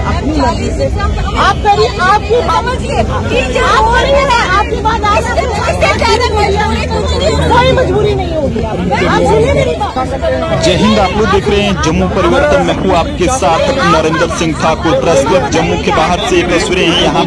आपकी अपनी मर्ज़ी से। आप करिए आपकी आप करिए आपकी बात कोई मजबूरी नहीं होगी आप सुनिए मेरी बात जय हिंद, आप लोग देख रहे हैं जम्मू परिवर्तन में हूँ आपके साथ नरेंद्र सिंह ठाकुर। प्रेस क्लब जम्मू के बाहर से तस्वीरें हैं। यहाँ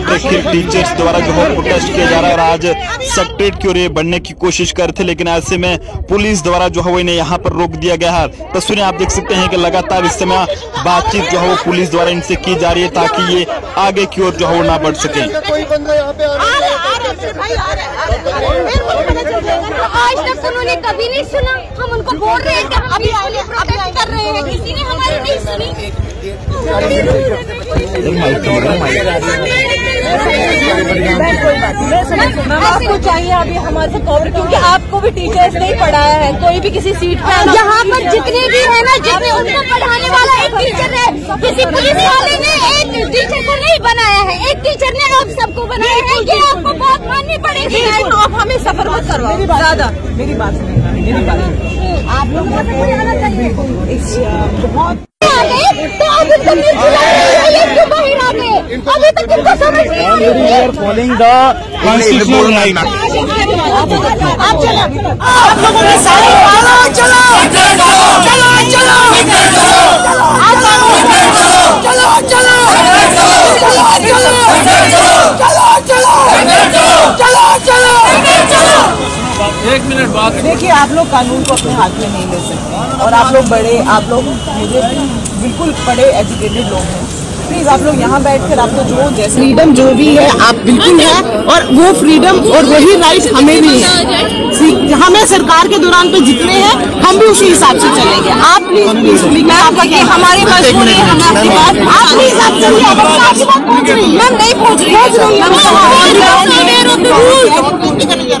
पर टीचर्स द्वारा जो है प्रोटेस्ट किया जा रहा है और आज सेक्रेट की ओर बढ़ने की कोशिश कर रहे थे, लेकिन ऐसे में पुलिस द्वारा जो है वो इन्हें यहाँ पर रोक दिया गया है। तस्वीरें आप देख सकते हैं कि लगातार इस समय बातचीत जो है वो पुलिस द्वारा इनसे की जा रही है ताकि ये आगे की ओर जो है वो ना बढ़ सके। कोई बंदा यहाँ पे आ रहा आ रहे आ रहे मेरे भाई आ रहे आ रहे मेरे को पता चल जाएगा आज तक उन्होंने कभी नहीं सुना। हम उनको बोल रहे हैं कि हम पीसफुली प्रोटेस्ट कर रहे हैं किसी ने हमारी नहीं सुनी। मैं कोई बात नहीं मैं समझ सकती हूँ। आपको चाहिए अभी हमारे से कवर क्योंकि आपको भी टीचर्स नहीं पढ़ाया है कोई भी किसी सीट पर यहाँ पर जितने भी है ना जितने उनको वाला एक टीचर है किसी पुलिस वाले ने एक टीचर को नहीं बनाया है एक टीचर ने आप सबको बनाया है ये आपको बहुत माननी पड़ेगी तो आप हमें सफ़र मत करवाओ मेरी बात ज़्यादा मेरी बात सुनिए मेरी बात सुनिए। आप लोग अ, बहुत आ गए तो अभी तक नहीं बुला रहे हैं, ये क्यों बाहर आ गए अभी तक इनको समझ नहीं आ फॉलोइंग द आप चलो आप लोगों ने सारे चलो चलो एक मिनट बात देखिए आप लोग कानून को अपने हाथ में नहीं ले सकते। और आप लोग बड़े आप लोग मुझे बिल्कुल बड़े एजुकेटेड लोग हैं। प्लीज़ आप लोग यहाँ बैठकर आपको जो जैसे फ्रीडम जो भी है आप बिल्कुल है और वो फ्रीडम और वही राइट हमें भी है। हमें सरकार के दौरान पे जितने हैं हम भी उसी हिसाब से चलेंगे। आप प्लीज़ प्लीज़ प्लीज़ आपकी हमारी मजबूरी है हम आपकी बात आप प्लीज़ आप चलिए आपकी बात पहुँच रही मैम नहीं पहुँच रही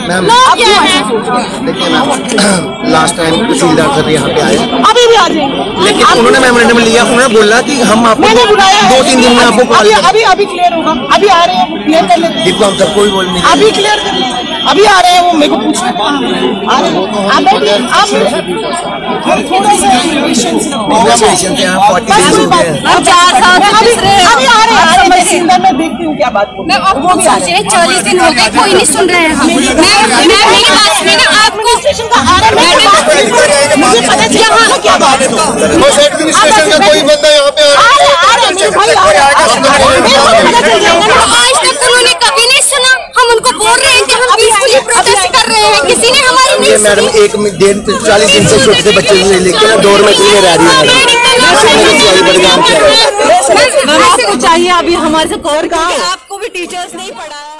मैम देखिए मैम लास्ट टाइम तहसीलदार सर यहाँ पे आए। अभी भी आ जाएँगे लेकिन उन्होंने मेमोरेंडम लिया उन्होंने बोला कि हम आपको दो तीन दिन में आपको कॉल अभी अभी क्लियर होगा। अभी आ रहे हैं। क्लियर कर लेते हैं। हम सबको भी बोलने अभी क्लियर कर लेते अभी आ रहे हैं वो मेरे को पूछ हैं हैं थोड़ा सा पेशेंस हैं हो हैं अब चार साल अभी अभी आ रहे हैं हैं। मैं मैं देखती हूँ क्या बात मैं सोचिए चालीस दिन हो गए कोई नहीं सुन रहे हैं। हम मैं मैं मेरी बात सुनिए ना आपको स्टेशन का आ रहा है। मुझे पता चला क्या बात है। एडमिनिस्ट्रेशन का कोई बंदा यहाँ पे आ रहे हैं, आ रहे हैं, मेरे भाई आ रहे हैं। मेरे को पता चल जाएगा ना। आज तक उन्होंने कभी नहीं सुना हम उनको बोल रहे हैं कि हम पीसफुली प्रोटेस्ट कर रहे हैं किसी ने हमारी ये मैडम एक दिन डेढ़ चालीस दिन से छोटे से बच्चे से लेके दौर में इतनी रह रही है मैडम। आपको चाहिए अभी हमारे से कवर कहा? आपको भी टीचर्स नहीं पढ़ाया